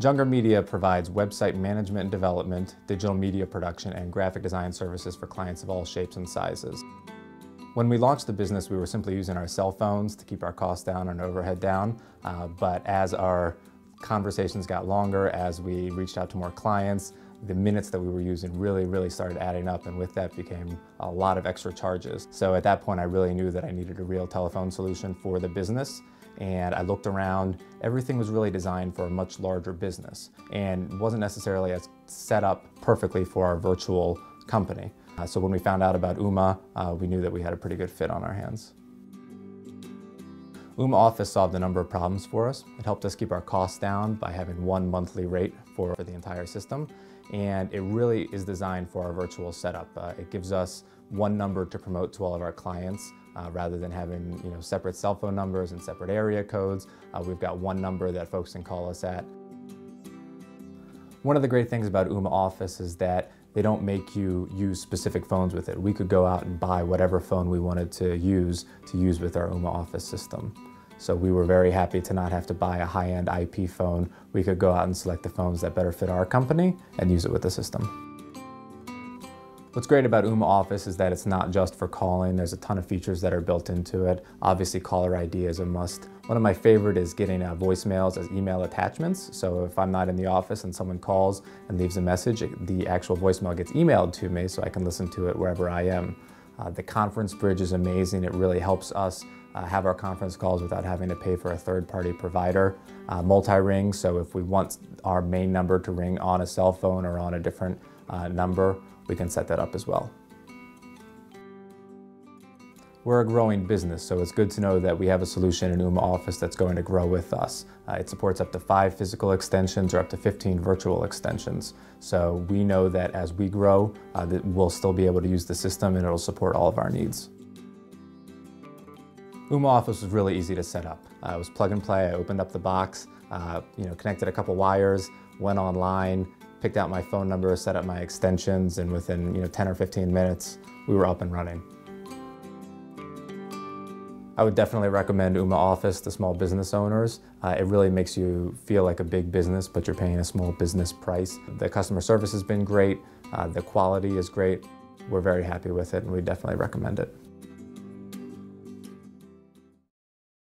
Junger Media provides website management and development, digital media production, and graphic design services for clients of all shapes and sizes. When we launched the business, we were simply using our cell phones to keep our costs down and overhead down. Uh, but as our conversations got longer, as we reached out to more clients, the minutes that we were using really, really started adding up, and with that became a lot of extra charges. So at that point, I really knew that I needed a real telephone solution for the business, and I looked around. Everything was really designed for a much larger business, and wasn't necessarily as set up perfectly for our virtual company. Uh, so when we found out about Ooma, uh, we knew that we had a pretty good fit on our hands. Ooma Office solved a number of problems for us. It helped us keep our costs down by having one monthly rate for, for the entire system and it really is designed for our virtual setup. Uh, it gives us one number to promote to all of our clients uh, rather than having you know, separate cell phone numbers and separate area codes. Uh, we've got one number that folks can call us at. One of the great things about Ooma Office is that they don't make you use specific phones with it. We could go out and buy whatever phone we wanted to use to use with our Ooma Office system. So we were very happy to not have to buy a high-end IP phone. We could go out and select the phones that better fit our company and use it with the system. What's great about Ooma Office is that it's not just for calling. There's a ton of features that are built into it. Obviously, caller ID is a must. One of my favorite is getting uh, voicemails as email attachments. So if I'm not in the office and someone calls and leaves a message, the actual voicemail gets emailed to me so I can listen to it wherever I am. Uh, the conference bridge is amazing. It really helps us uh, have our conference calls without having to pay for a third-party provider. Uh, Multi-ring, so if we want our main number to ring on a cell phone or on a different uh, number, we can set that up as well. We're a growing business, so it's good to know that we have a solution in Ooma Office that's going to grow with us. Uh, it supports up to five physical extensions or up to 15 virtual extensions. So we know that as we grow, uh, that we'll still be able to use the system and it'll support all of our needs. Ooma Office was really easy to set up. Uh, it was plug and play. I opened up the box, uh, you know, connected a couple wires, went online, picked out my phone number, set up my extensions, and within you know 10 or 15 minutes, we were up and running. I would definitely recommend Ooma Office to small business owners. Uh, it really makes you feel like a big business, but you're paying a small business price. The customer service has been great. Uh, the quality is great. We're very happy with it, and we definitely recommend it.